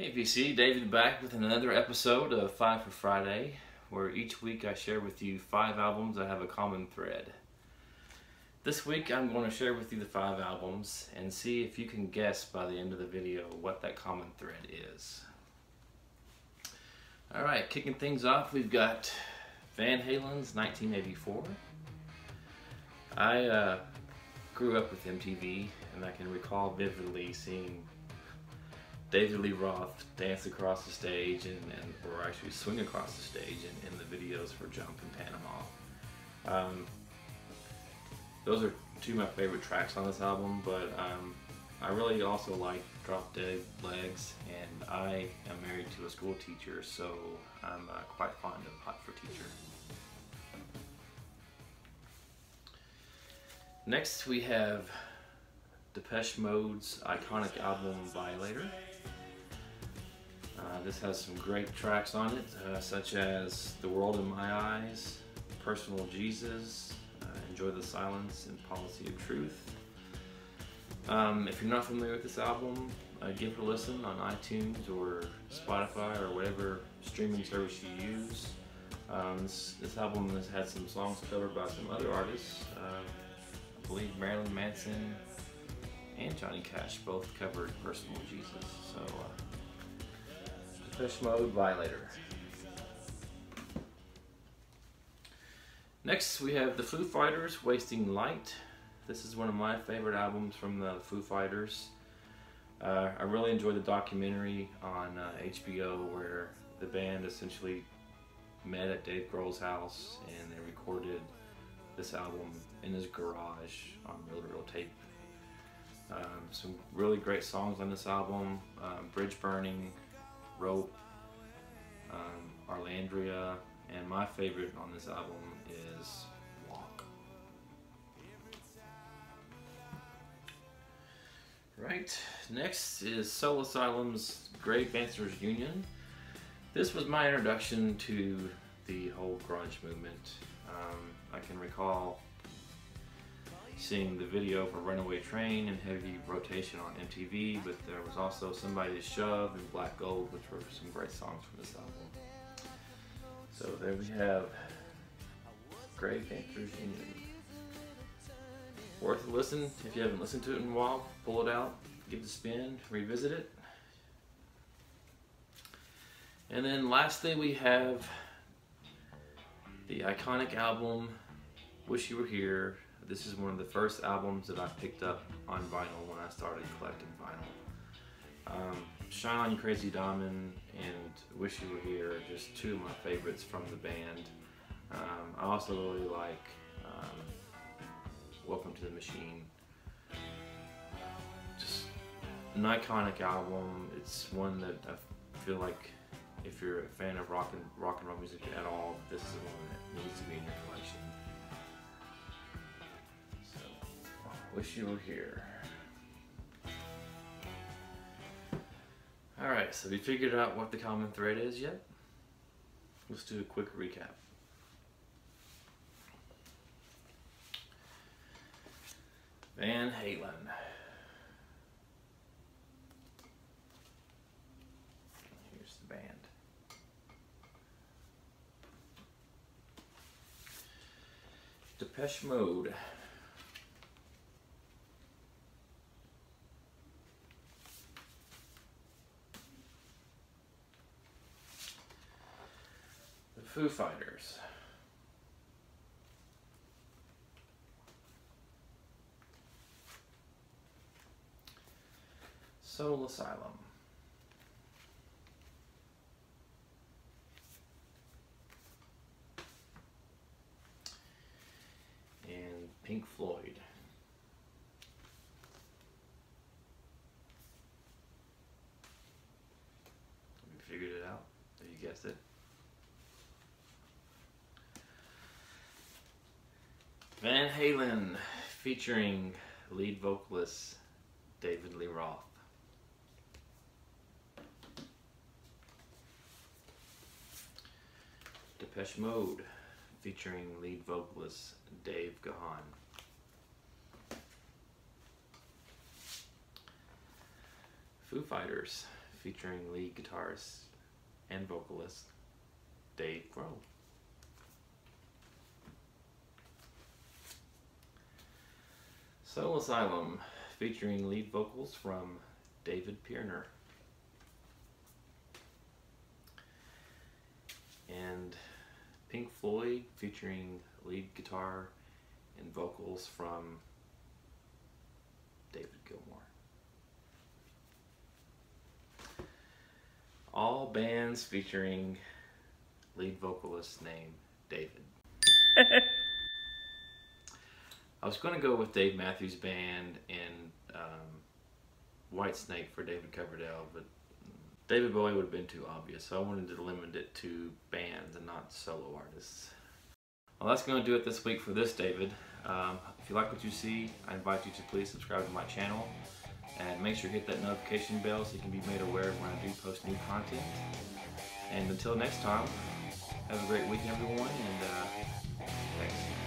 Hey VC, David back with another episode of Five for Friday, where each week I share with you five albums that have a common thread. This week I'm going to share with you the five albums and see if you can guess by the end of the video what that common thread is. Alright, kicking things off, we've got Van Halen's 1984. I uh, grew up with MTV and I can recall vividly seeing David Lee Roth dance across the stage and, and or actually swing across the stage in, in the videos for Jump in Panama. Um, those are two of my favorite tracks on this album, but um, I really also like Drop Dead Legs, and I am married to a school teacher, so I'm uh, quite fond of Hot for Teacher. Next we have Depeche Mode's iconic album Violator. Uh, this has some great tracks on it, uh, such as The World in My Eyes, Personal Jesus, uh, Enjoy the Silence, and Policy of Truth. Um, if you're not familiar with this album, uh, give it a listen on iTunes or Spotify or whatever streaming service you use. Um, this, this, album has had some songs covered by some other artists. Uh, I believe Marilyn Manson and Johnny Cash both covered Personal Jesus. So uh, Depeche Mode Violator. Next, we have the Foo Fighters, Wasting Light. This is one of my favorite albums from the Foo Fighters. Uh, I really enjoyed the documentary on uh, HBO where the band essentially met at Dave Grohl's house and they recorded this album in his garage on reel-to-reel tape. Um, some really great songs on this album, um, Bridge Burning, Rope, um, Arlandria, and my favorite on this album is Walk. Right, next is Soul Asylum's Grave Dancers Union. This was my introduction to the whole grunge movement. Um, I can recall seeing the video for Runaway Train in heavy rotation on MTV, but there was also Somebody to Shove and Black Gold, which were some great songs from this album. So there we have Grave Dancers Union. Worth a listen if you haven't listened to it in a while. Pull it out, give it a spin, revisit it. And then lastly we have the iconic album Wish You Were Here this is one of the first albums that I picked up on vinyl when I started collecting vinyl. Um, Shine On You Crazy Diamond and Wish You Were Here are just two of my favorites from the band. Um, I also really like um, Welcome to the Machine. Just an iconic album. It's one that I feel like if you're a fan of rock and rock and roll music at all, this is one that needs to be in your collection. Wish you were here. Alright, so we figured out what the common thread is yet? Let's do a quick recap. Van Halen. Here's the band. Depeche Mode. Foo Fighters. Soul Asylum. And Pink Floyd. We figured it out. Have you guessed it. Van Halen featuring lead vocalist David Lee Roth. Depeche Mode featuring lead vocalist Dave Gahan. Foo Fighters featuring lead guitarist and vocalist Dave Grohl. Soul Asylum featuring lead vocals from David Pirner. And Pink Floyd featuring lead guitar and vocals from David Gilmour. All bands featuring lead vocalist named David. I was going to go with Dave Matthews Band and um, Whitesnake for David Coverdale, but David Bowie would have been too obvious, so I wanted to limit it to bands and not solo artists. Well, that's going to do it this week for this, David. Um, if you like what you see, I invite you to please subscribe to my channel and make sure you hit that notification bell so you can be made aware when I do post new content. And until next time, have a great week, everyone, and uh, thanks.